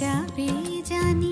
जावे जानी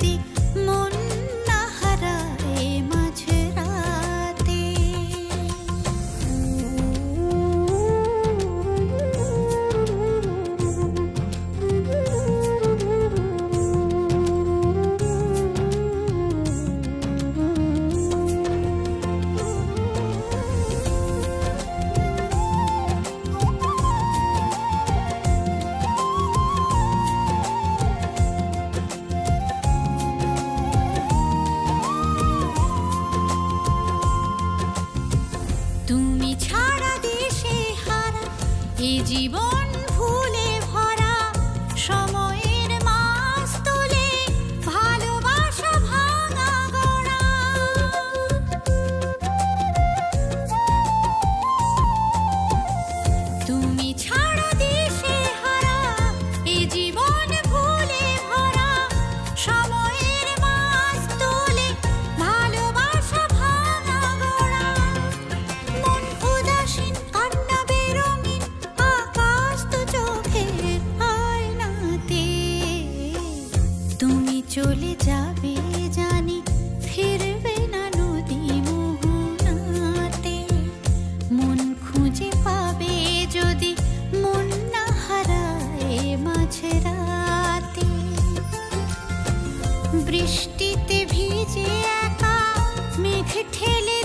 জীবন ভুলে ভরা, সময়ের মাস তোলে ভালোবাসা ভাঙা গড়া। তুমি ছাড়া দেশে হারা, এ জীবন ভুলে ভরা সময়ের বৃষ্টিতে ভিজে একা মেঘ ঠেলে